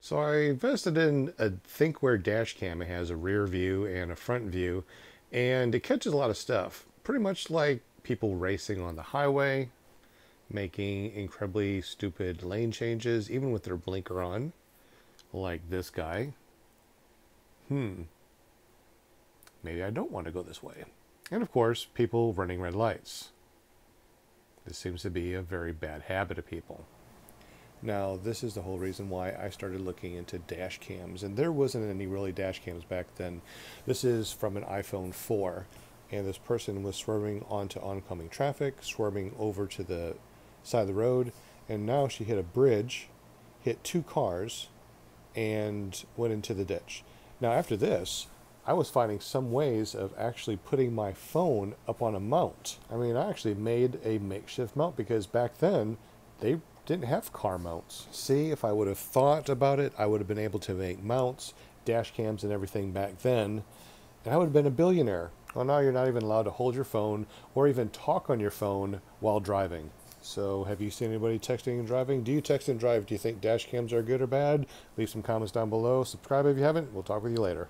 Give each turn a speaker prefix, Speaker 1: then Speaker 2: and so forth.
Speaker 1: So I invested in a ThinkWare dash cam. It has a rear view and a front view, and it catches a lot of stuff. Pretty much like people racing on the highway, making incredibly stupid lane changes, even with their blinker on, like this guy. Hmm. Maybe I don't want to go this way. And of course, people running red lights. This seems to be a very bad habit of people. Now, this is the whole reason why I started looking into dash cams, and there wasn't any really dash cams back then. This is from an iPhone 4, and this person was swerving onto oncoming traffic, swerving over to the side of the road, and now she hit a bridge, hit two cars, and went into the ditch. Now, after this, I was finding some ways of actually putting my phone up on a mount. I mean, I actually made a makeshift mount because back then they didn't have car mounts. See, if I would have thought about it, I would have been able to make mounts, dash cams, and everything back then, and I would have been a billionaire. Well, now you're not even allowed to hold your phone or even talk on your phone while driving. So, have you seen anybody texting and driving? Do you text and drive? Do you think dash cams are good or bad? Leave some comments down below. Subscribe if you haven't. We'll talk with you later.